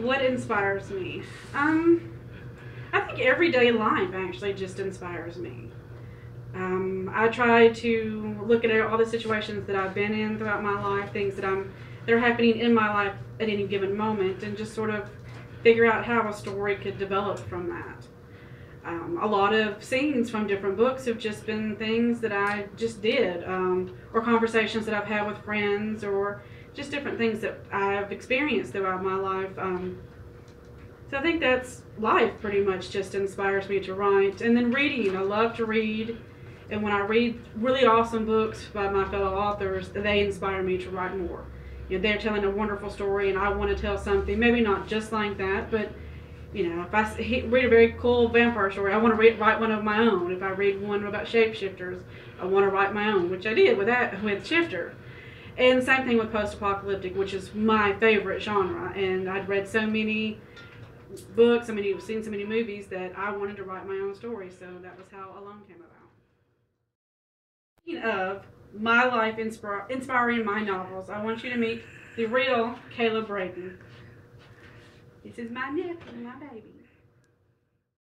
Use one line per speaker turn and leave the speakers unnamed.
What inspires me? Um, I think everyday life actually just inspires me. Um, I try to look at all the situations that I've been in throughout my life, things that I'm that are happening in my life at any given moment, and just sort of figure out how a story could develop from that. Um, a lot of scenes from different books have just been things that I just did, um, or conversations that I've had with friends, or just different things that I've experienced throughout my life. Um, so I think that's life pretty much just inspires me to write. And then reading, I love to read. And when I read really awesome books by my fellow authors, they inspire me to write more. You know, they're telling a wonderful story, and I want to tell something, maybe not just like that, but you know, if I read a very cool vampire story, I want to read, write one of my own. If I read one about shapeshifters, I want to write my own, which I did with that with Shifter. And the same thing with post-apocalyptic, which is my favorite genre. And I'd read so many books, so many, seen so many movies that I wanted to write my own story. So that was how Alone came about. Speaking of my life inspir- inspiring my novels, I want you to meet the real Caleb Braden. This is my nephew, my baby.